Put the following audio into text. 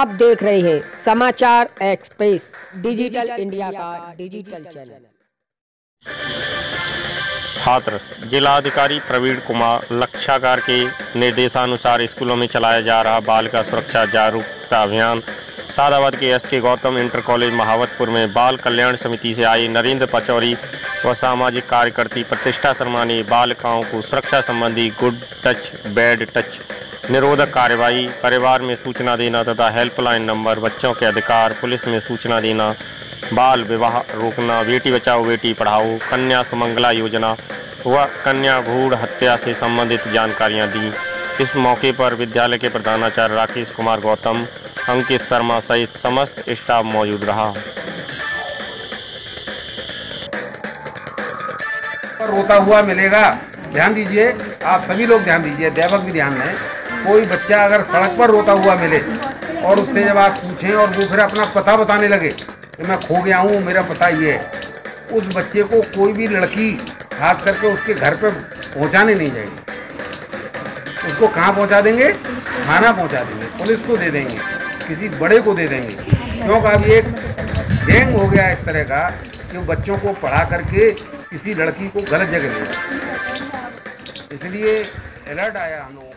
आप देख रहे हैं समाचार एक्सप्रेस, डिजिटल इंडिया का डिजिटल चैनल। हाथरस जिलाधिकारी प्रवीण कुमार, लक्षागार के निर्देशानुसार स्कूलों में चलाया जा रहा बाल का सुरक्षा जागरूकता अभियान सादाबाद के एस के गौतम इंटर कॉलेज महावतपुर में बाल कल्याण समिति से आई नरेंद्र पचौरी व सामाजिक कार्यकर्ती प्रतिष्ठा शर्मा ने बालिकाओं को सुरक्षा संबंधी गुड टच, बैड टच निरोधक कार्यवाही, परिवार में सूचना देना तथा हेल्पलाइन नंबर, बच्चों के अधिकार, पुलिस में सूचना देना, बाल विवाह रोकना, बेटी बचाओ, बेटी पढ़ाओ, कन्या सुमंगला योजना व कन्या भूड़ हत्या से संबंधित जानकारियाँ दी। इस मौके पर विद्यालय के प्रधानाचार्य राकेश कुमार गौतम अंकित शर्मा सहित समस्त स्टाफ मौजूद रहा। रोता हुआ मिलेगा। ध्यान दीजिए, आप सभी लोग ध्यान दीजिए, अध्यापक भी ध्यान दें। कोई बच्चा अगर सड़क पर रोता हुआ मिले और उससे जब आप पूछें और वो फिर अपना पता बताने लगे कि मैं खो गया हूँ, मेरा पता ये है, उस बच्चे को कोई भी लड़की, खास करके उसके घर पे पहुँचाने नहीं जाएगी। उसको कहाँ पहुँचा देंगे? थाना पहुँचा देंगे, पुलिस को दे देंगे। किसी बड़े को दे देंगे। क्योंकि अब एक गैंग हो गया इस तरह का कि बच्चों को पढ़ा करके किसी लड़की को गलत जगह ले इसलिए अलर्ट आया हम लोगों